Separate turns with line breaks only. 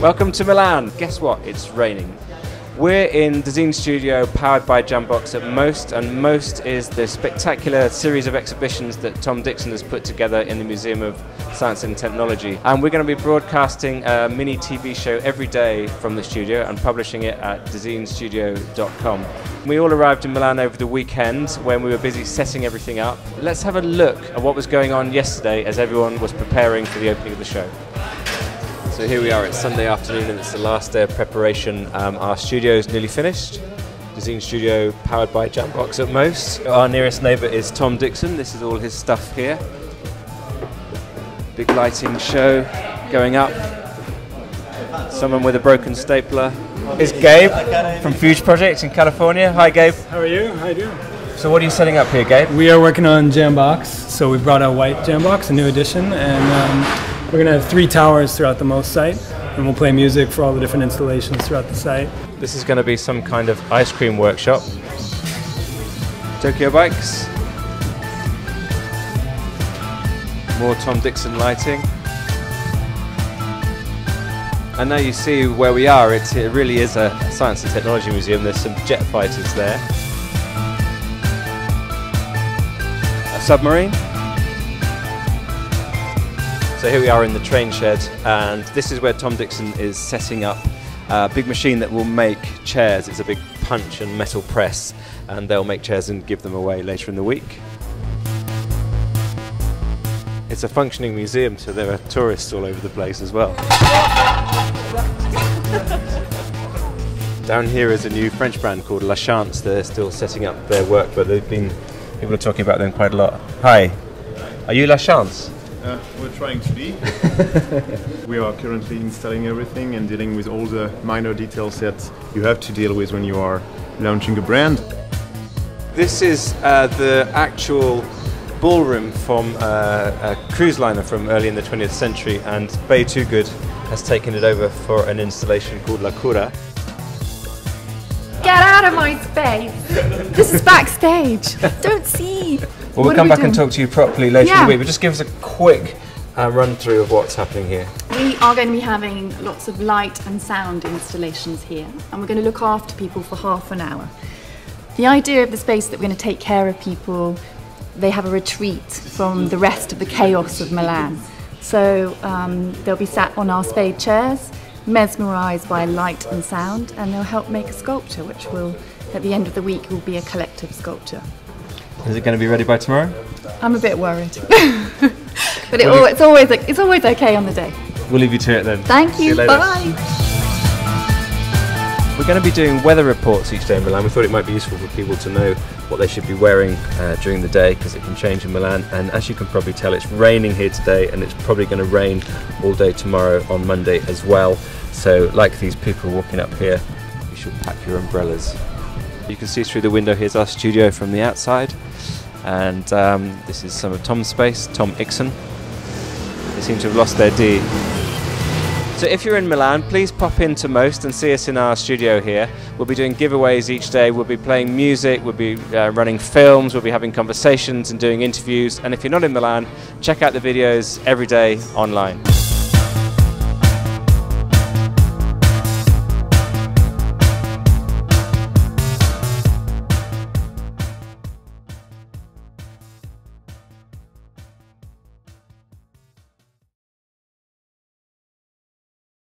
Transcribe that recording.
Welcome to Milan. Guess what? It's raining. We're in Dezeen Studio, powered by Jambox at Most, and Most is the spectacular series of exhibitions that Tom Dixon has put together in the Museum of Science and Technology. And we're going to be broadcasting a mini TV show every day from the studio and publishing it at dezeenstudio.com. We all arrived in Milan over the weekend when we were busy setting everything up. Let's have a look at what was going on yesterday as everyone was preparing for the opening of the show. So here we are, it's Sunday afternoon and it's the last day of preparation. Um, our studio is nearly finished. Dezeen Studio powered by Jambox at most. Our nearest neighbour is Tom Dixon. This is all his stuff here. Big lighting show going up. Someone with a broken stapler. Is Gabe from fuseproject in California. Hi Gabe.
How are you? How are you doing?
So what are you setting up here, Gabe?
We are working on Jambox. So we brought out White Jambox, a new edition, and um, we're going to have three towers throughout the most site, and we'll play music for all the different installations throughout the site.
This is going to be some kind of ice cream workshop. Tokyo Bikes. More Tom Dixon lighting. And now you see where we are, it, it really is a science and technology museum. There's some jet fighters there. A submarine. So here we are in the train shed, and this is where Tom Dixon is setting up uh, a big machine that will make chairs. It's a big punch and metal press, and they'll make chairs and give them away later in the week. It's a functioning museum, so there are tourists all over the place as well. Down here is a new French brand called La Chance. They're still setting up their work, but they've been people are talking about them quite a lot. Hi, are you La Chance?
Uh, we're trying to be. we are currently installing everything and dealing with all the minor details that you have to deal with when you are launching a brand.
This is uh, the actual ballroom from uh, a cruise liner from early in the 20th century, and Bay Too Good has taken it over for an installation called La Cura.
Get out of my space! this is backstage. Don't see.
Well, we'll come back and talk to you properly later yeah. in the week, but just give us a quick uh, run through of what's happening here.
We are going to be having lots of light and sound installations here, and we're going to look after people for half an hour. The idea of the space that we're going to take care of people, they have a retreat from the rest of the chaos of Milan. So um, they'll be sat on our spade chairs, mesmerised by light and sound, and they'll help make a sculpture, which will, at the end of the week, will be a collective sculpture.
Is it going to be ready by tomorrow?
I'm a bit worried, but it al- it's always it's always okay on the day.
We'll leave you to it then.
Thank you. you Bye.
We're going to be doing weather reports each day in Milan. We thought it might be useful for people to know what they should be wearing uh, during the day because it can change in Milan. And as you can probably tell, it's raining here today and it's probably going to rain all day tomorrow on Monday as well. So, like these people walking up here, you should pack your umbrellas. You can see through the window, here's our studio from the outside. And um, this is some of Tom's space, Tom Ixon. They seem to have lost their D. So if you're in Milan, please pop into Most and see us in our studio here. We'll be doing giveaways each day. We'll be playing music. We'll be uh, running films. We'll be having conversations and doing interviews. And if you're not in Milan, check out the videos every day online.